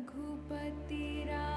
रघुपतिरा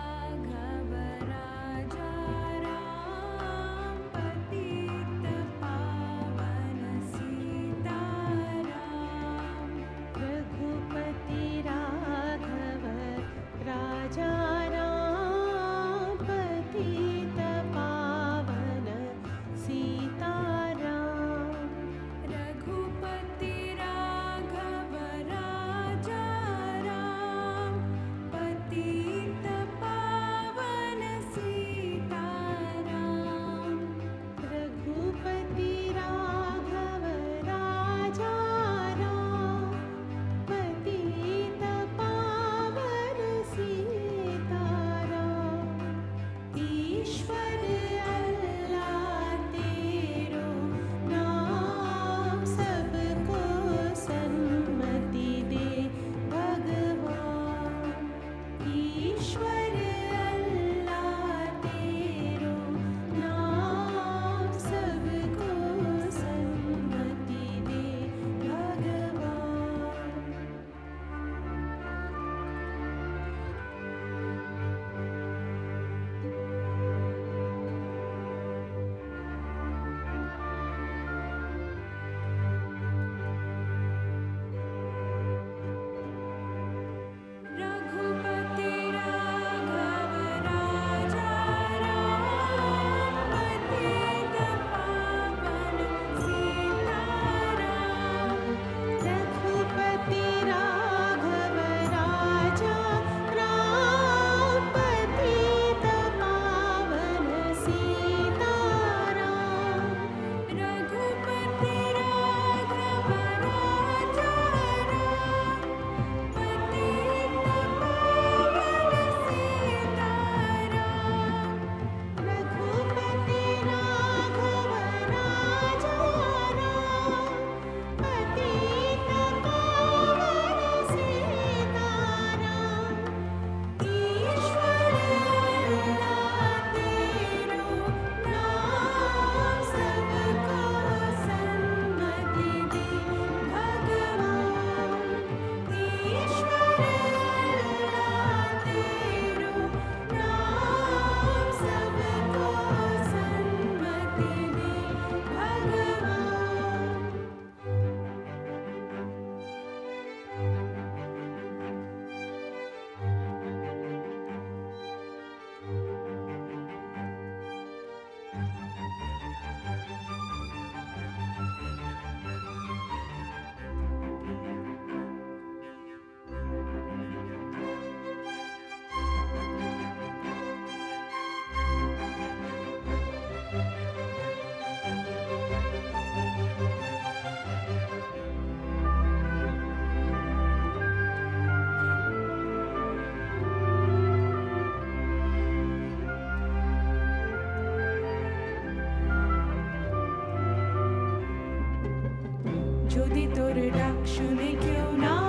যদি তোর ডাক শুনে কেউ না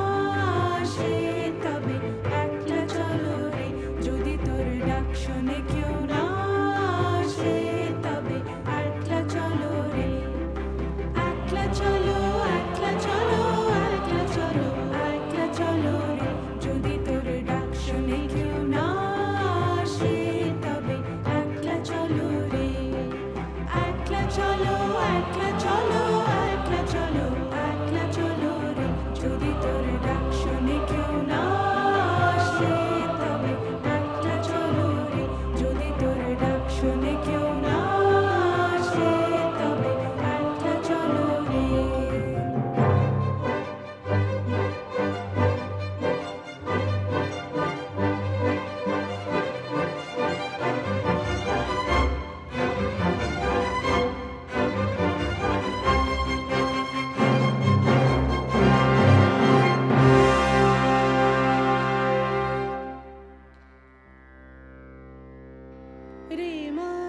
रे मा